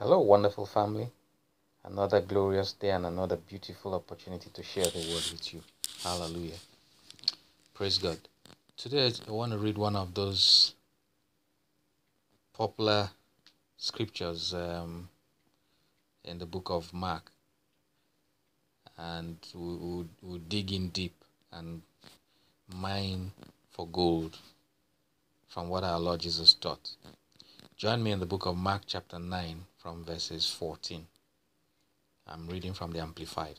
Hello, wonderful family. Another glorious day and another beautiful opportunity to share the word with you. Hallelujah. Praise God. Today, I want to read one of those popular scriptures um, in the book of Mark. And we'll, we'll dig in deep and mine for gold from what our Lord Jesus taught. Join me in the book of Mark, chapter 9, from verses 14. I'm reading from the Amplified.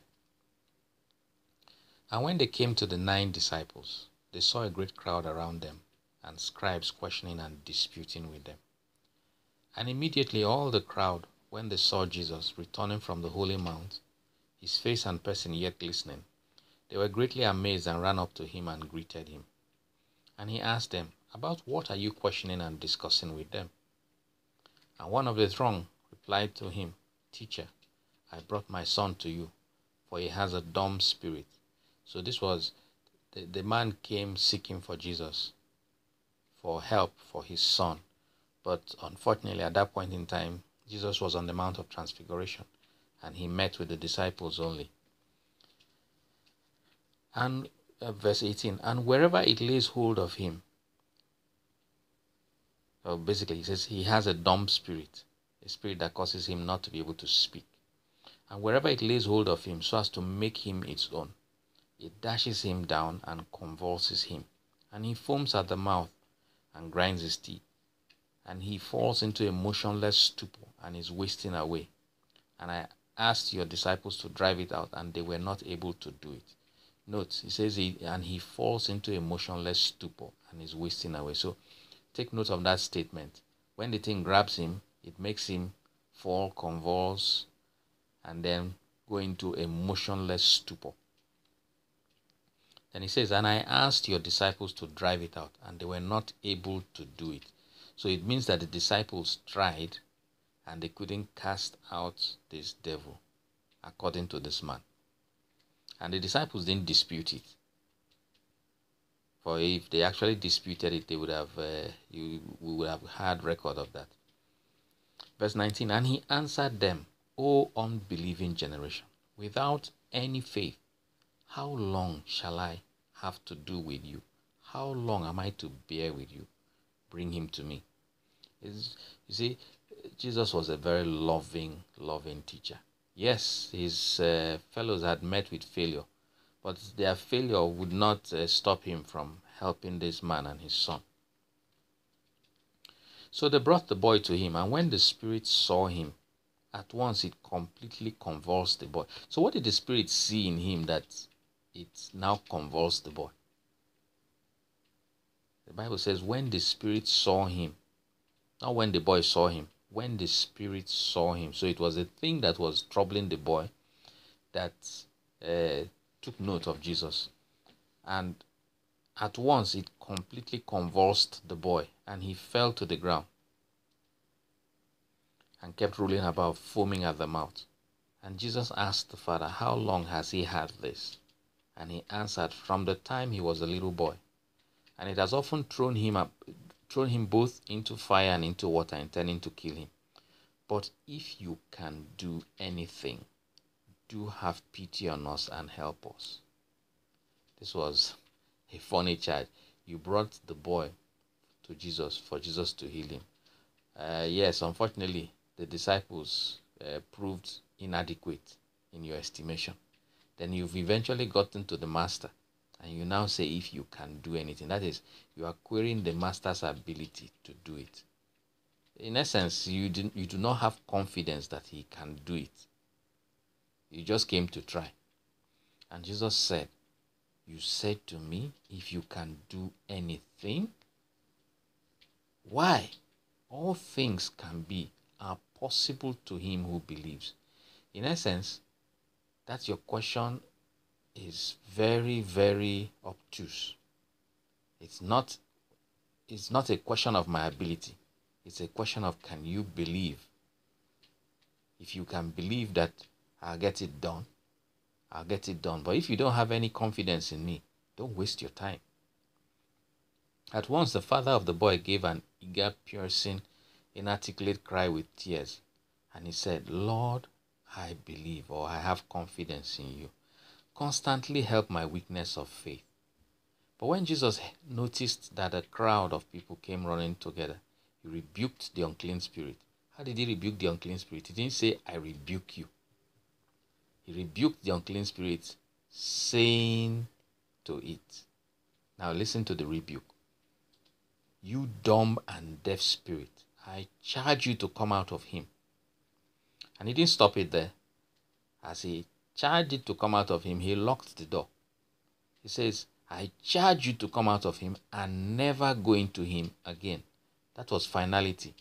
And when they came to the nine disciples, they saw a great crowd around them, and scribes questioning and disputing with them. And immediately all the crowd, when they saw Jesus returning from the holy mount, his face and person yet glistening, they were greatly amazed and ran up to him and greeted him. And he asked them, About what are you questioning and discussing with them? And one of the throng replied to him, Teacher, I brought my son to you, for he has a dumb spirit. So this was the, the man came seeking for Jesus for help for his son. But unfortunately, at that point in time, Jesus was on the Mount of Transfiguration and he met with the disciples only. And uh, verse 18, and wherever it lays hold of him, well, basically, he says he has a dumb spirit, spirit that causes him not to be able to speak. And wherever it lays hold of him so as to make him its own, it dashes him down and convulses him. And he foams at the mouth and grinds his teeth. And he falls into a motionless stupor and is wasting away. And I asked your disciples to drive it out, and they were not able to do it. Note, he says, he, and he falls into a motionless stupor and is wasting away. So take note of that statement. When the thing grabs him, it makes him fall, convulse, and then go into a motionless stupor. Then he says, And I asked your disciples to drive it out, and they were not able to do it. So it means that the disciples tried and they couldn't cast out this devil, according to this man. And the disciples didn't dispute it. For if they actually disputed it, they would have uh, you we would have had record of that. Verse 19, and he answered them, O unbelieving generation, without any faith, how long shall I have to do with you? How long am I to bear with you? Bring him to me. It's, you see, Jesus was a very loving, loving teacher. Yes, his uh, fellows had met with failure, but their failure would not uh, stop him from helping this man and his son. So they brought the boy to him, and when the spirit saw him, at once it completely convulsed the boy. So, what did the spirit see in him that it now convulsed the boy? The Bible says, when the spirit saw him, not when the boy saw him, when the spirit saw him. So, it was a thing that was troubling the boy that uh, took note of Jesus. And at once it completely convulsed the boy, and he fell to the ground and kept rolling about, foaming at the mouth. And Jesus asked the father, How long has he had this? And he answered, From the time he was a little boy. And it has often thrown him up, thrown him both into fire and into water, intending to kill him. But if you can do anything, do have pity on us and help us. This was a funny charge. You brought the boy to Jesus for Jesus to heal him. Uh, yes, unfortunately, the disciples uh, proved inadequate in your estimation. Then you've eventually gotten to the master, and you now say, if you can do anything. That is, you are querying the master's ability to do it. In essence, you, do, you do not have confidence that he can do it. You just came to try. And Jesus said, You said to me, if you can do anything, why? All things can be, are possible to him who believes. In essence, that your question is very, very obtuse. It's not it's not a question of my ability. It's a question of can you believe? If you can believe that I'll get it done, I'll get it done. But if you don't have any confidence in me, don't waste your time. At once the father of the boy gave an eager, piercing, inarticulate cry with tears. And he said, Lord, I believe or I have confidence in you. Constantly help my weakness of faith. But when Jesus noticed that a crowd of people came running together, he rebuked the unclean spirit. How did he rebuke the unclean spirit? He didn't say, I rebuke you. He rebuked the unclean spirit, saying to it, Now listen to the rebuke. You dumb and deaf spirit, I charge you to come out of him. And he didn't stop it there. As he charged it to come out of him, he locked the door. He says, I charge you to come out of him and never go into him again. That was finality.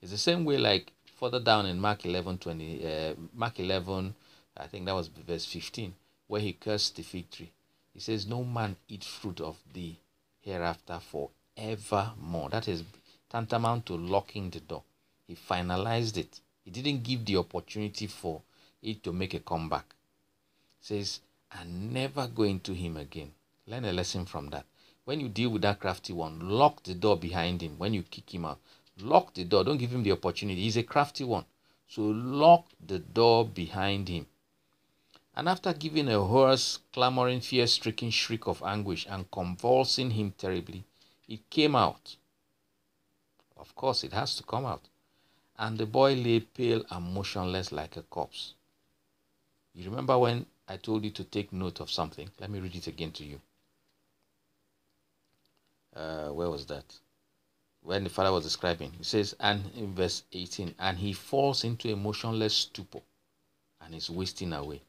It's the same way like further down in Mark 11, 20, uh, Mark 11, I think that was verse 15, where he cursed the fig tree. He says, No man eat fruit of thee hereafter forevermore. That is tantamount to locking the door. He finalized it. He didn't give the opportunity for it to make a comeback. He says, and never go into him again. Learn a lesson from that. When you deal with that crafty one, lock the door behind him when you kick him out. Lock the door. Don't give him the opportunity. He's a crafty one. So lock the door behind him. And after giving a hoarse, clamoring, fear stricken shriek of anguish and convulsing him terribly, it came out. Of course, it has to come out. And the boy lay pale and motionless like a corpse. You remember when I told you to take note of something? Let me read it again to you. Uh, where was that? When the father was describing, he says, and in verse 18, and he falls into a motionless stupor and is wasting away.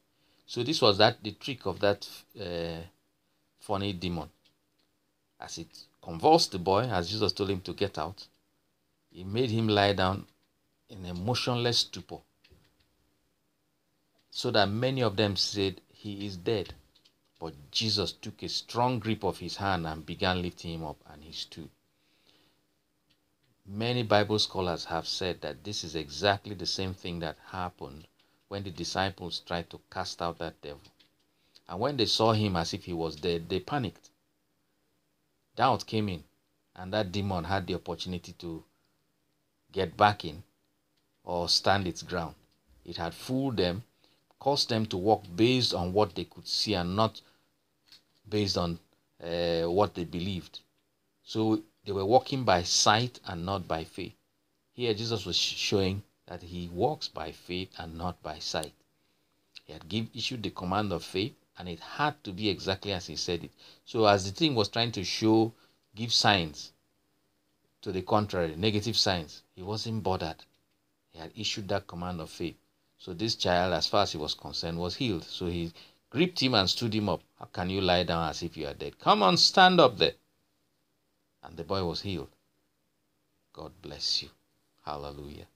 So this was that the trick of that uh, funny demon. As it convulsed the boy, as Jesus told him to get out, he made him lie down in a motionless stupor, so that many of them said he is dead. But Jesus took a strong grip of his hand and began lifting him up, and he stood. Many Bible scholars have said that this is exactly the same thing that happened when the disciples tried to cast out that devil. And when they saw him as if he was dead, they panicked. Doubt came in, and that demon had the opportunity to get back in or stand its ground. It had fooled them, caused them to walk based on what they could see and not based on uh, what they believed. So they were walking by sight and not by faith. Here, Jesus was showing that he walks by faith and not by sight. He had give, issued the command of faith, and it had to be exactly as he said it. So, as the thing was trying to show, give signs to the contrary, negative signs, he wasn't bothered. He had issued that command of faith. So, this child, as far as he was concerned, was healed. So, he gripped him and stood him up. How can you lie down as if you are dead? Come on, stand up there. And the boy was healed. God bless you. Hallelujah.